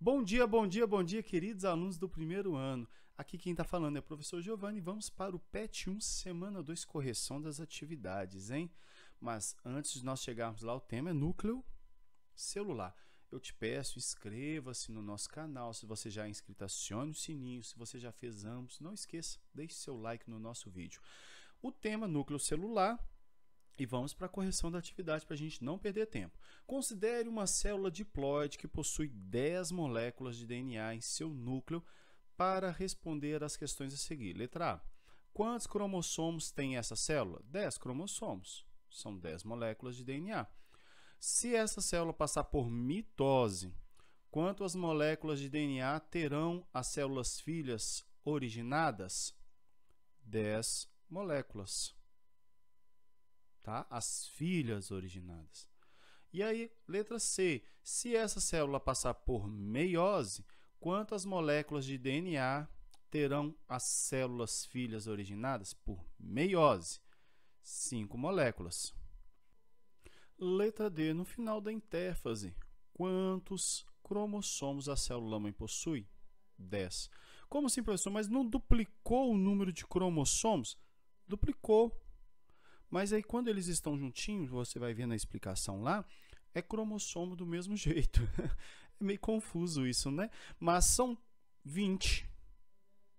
Bom dia, bom dia, bom dia, queridos alunos do primeiro ano. Aqui quem está falando é o professor Giovanni. Vamos para o PET 1, semana 2, correção das atividades, hein? Mas antes de nós chegarmos lá, o tema é núcleo celular. Eu te peço, inscreva-se no nosso canal. Se você já é inscrito, acione o sininho. Se você já fez ambos, não esqueça, deixe seu like no nosso vídeo. O tema núcleo celular e vamos para a correção da atividade para a gente não perder tempo. Considere uma célula diploide que possui 10 moléculas de DNA em seu núcleo para responder às questões a seguir. Letra A. Quantos cromossomos tem essa célula? 10 cromossomos. São 10 moléculas de DNA. Se essa célula passar por mitose, quantas moléculas de DNA terão as células filhas originadas? 10 moléculas. Tá? As filhas originadas. E aí, letra C. Se essa célula passar por meiose, quantas moléculas de DNA terão as células filhas originadas por meiose? 5 moléculas. Letra D. No final da intérfase, quantos cromossomos a célula mãe possui? 10. Como assim, professor? Mas não duplicou o número de cromossomos? Duplicou. Mas aí, quando eles estão juntinhos, você vai ver na explicação lá, é cromossomo do mesmo jeito. é meio confuso isso, né? Mas são 20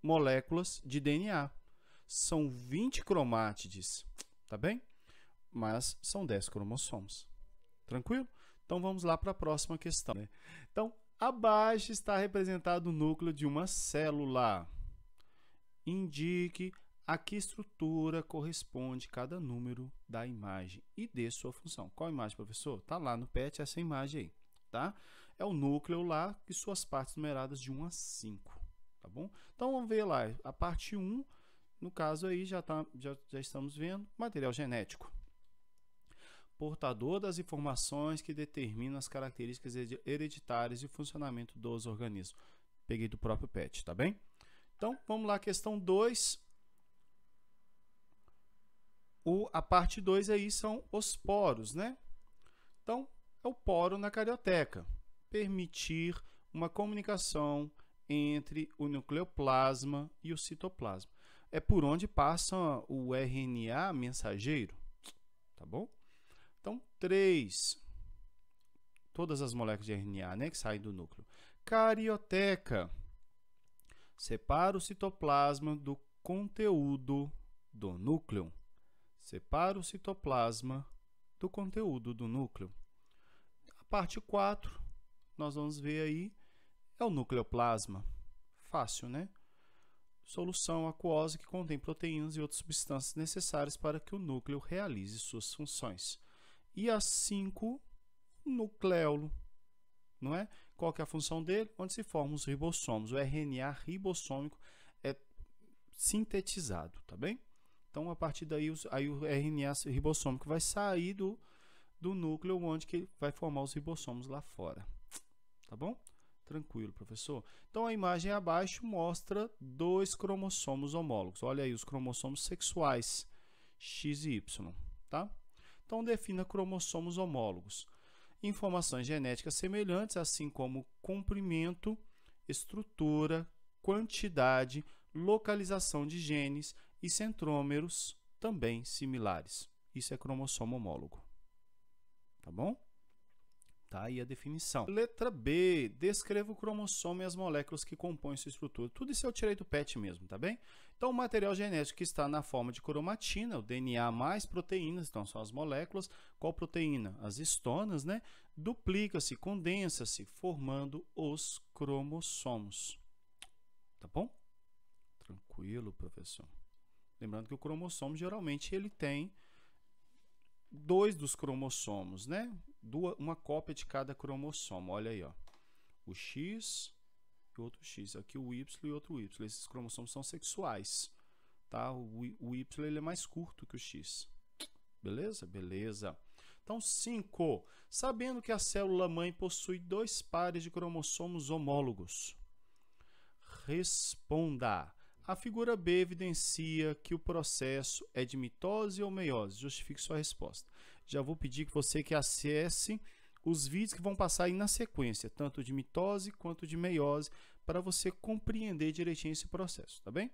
moléculas de DNA. São 20 cromátides, tá bem? mas são 10 cromossomos. Tranquilo? Então vamos lá para a próxima questão. Né? Então, abaixo está representado o núcleo de uma célula. Indique a que estrutura corresponde cada número da imagem e dê sua função. Qual imagem, professor? Está lá no PET essa imagem aí, tá? É o núcleo lá e suas partes numeradas de 1 a 5, tá bom? Então vamos ver lá, a parte 1, no caso aí já, tá, já, já estamos vendo, material genético portador das informações que determinam as características hereditárias e funcionamento dos organismos. Peguei do próprio PET, tá bem? Então, vamos lá, questão 2. O, a parte 2 aí são os poros, né? Então, é o poro na carioteca. Permitir uma comunicação entre o nucleoplasma e o citoplasma. É por onde passa o RNA mensageiro, tá bom? Então, três, todas as moléculas de RNA né, que saem do núcleo. Carioteca, separa o citoplasma do conteúdo do núcleo. Separa o citoplasma do conteúdo do núcleo. A parte 4, nós vamos ver aí, é o nucleoplasma. Fácil, né? Solução aquosa que contém proteínas e outras substâncias necessárias para que o núcleo realize suas funções e a 5 nucleolo, não é? Qual é a função dele? Onde se formam os ribossomos. O RNA ribossômico é sintetizado, tá bem? Então, a partir daí, os, aí o RNA ribossômico vai sair do, do núcleo, onde que vai formar os ribossomos lá fora. Tá bom? Tranquilo, professor. Então, a imagem abaixo mostra dois cromossomos homólogos. Olha aí, os cromossomos sexuais, X e Y, tá? Então, defina cromossomos homólogos. Informações genéticas semelhantes, assim como comprimento, estrutura, quantidade, localização de genes e centrômeros também similares. Isso é cromossomo homólogo. Tá bom? Tá aí a definição. Letra B. Descreva o cromossomo e as moléculas que compõem sua estrutura. Tudo isso eu tirei do PET mesmo, tá bem? Então, o material genético que está na forma de cromatina, o DNA mais proteínas, então são as moléculas. Qual proteína? As histonas, né? Duplica-se, condensa-se, formando os cromossomos. Tá bom? Tranquilo, professor. Lembrando que o cromossomo, geralmente, ele tem dois dos cromossomos, né? Duas, uma cópia de cada cromossomo. Olha aí, ó. O X e outro X. Aqui o Y e outro Y. Esses cromossomos são sexuais, tá? O, o Y ele é mais curto que o X. Beleza? Beleza. Então, 5. Sabendo que a célula mãe possui dois pares de cromossomos homólogos. Responda. A figura B evidencia que o processo é de mitose ou meiose. Justifique sua resposta. já vou pedir que você que acesse os vídeos que vão passar aí na sequência, tanto de mitose quanto de meiose, para você compreender direitinho esse processo, tá bem?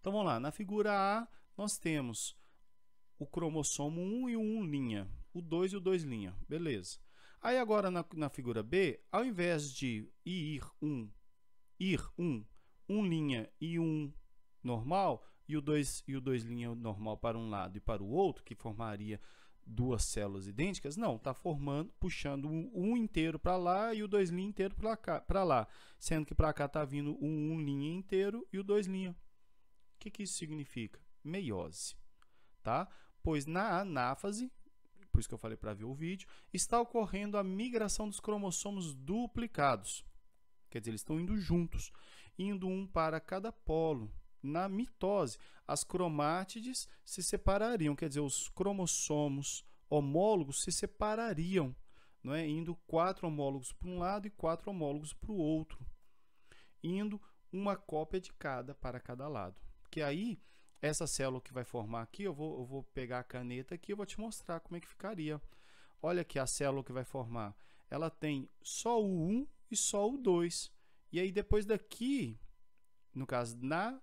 Então vamos lá, na figura A nós temos o cromossomo 1 e o 1', o 2 e o 2', beleza. Aí agora na, na figura B, ao invés de ir 1, ir 1, 1 linha e 1 normal, e o 2 e o 2 linha normal para um lado e para o outro, que formaria duas células idênticas, não, está formando, puxando um, um inteiro para lá e o 2' inteiro para lá, sendo que para cá está vindo um, um linha inteiro e o 2' linha. O que, que isso significa? Meiose, tá? Pois na anáfase, por isso que eu falei para ver o vídeo, está ocorrendo a migração dos cromossomos duplicados. Quer dizer, eles estão indo juntos, indo um para cada polo. Na mitose, as cromátides se separariam, quer dizer, os cromossomos homólogos se separariam, não é? indo quatro homólogos para um lado e quatro homólogos para o outro, indo uma cópia de cada para cada lado. Porque aí, essa célula que vai formar aqui, eu vou, eu vou pegar a caneta aqui e vou te mostrar como é que ficaria. Olha aqui a célula que vai formar. Ela tem só o 1 e só o 2. E aí depois daqui, no caso na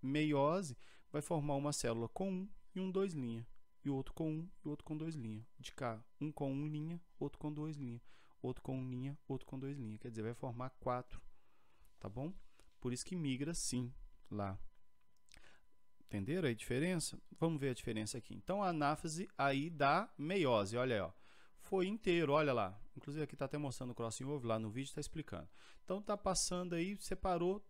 meiose, vai formar uma célula com 1 e um 2 linha. E outro com 1 e outro com 2 linha. De cá, um com 1 linha, outro com 2 linha. Outro com 1 linha, outro com 2 linha. Quer dizer, vai formar 4. Tá bom? Por isso que migra sim lá. Entenderam a diferença? Vamos ver a diferença aqui. Então, a anáfase aí da meiose. Olha aí, ó foi inteiro, olha lá. Inclusive aqui está até mostrando o crossing over, lá no vídeo está explicando. Então está passando aí, separou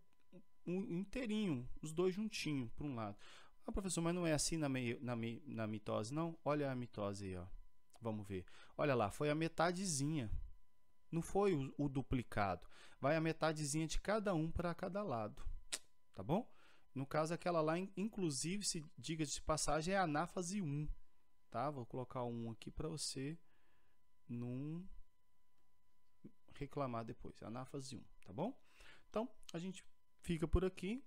um inteirinho, os dois juntinhos para um lado. Ah, professor, mas não é assim na, meio, na, na mitose, não? Olha a mitose aí, ó. Vamos ver. Olha lá, foi a metadezinha. Não foi o, o duplicado. Vai a metadezinha de cada um para cada lado. Tá bom? No caso, aquela lá, inclusive, se diga de passagem, é a anáfase 1. Tá? Vou colocar um aqui para você não reclamar depois. Anáfase 1, tá bom? Então, a gente fica por aqui.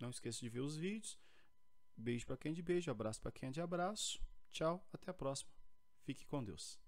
Não esqueça de ver os vídeos. Beijo para quem é de beijo, abraço para quem é de abraço. Tchau, até a próxima. Fique com Deus.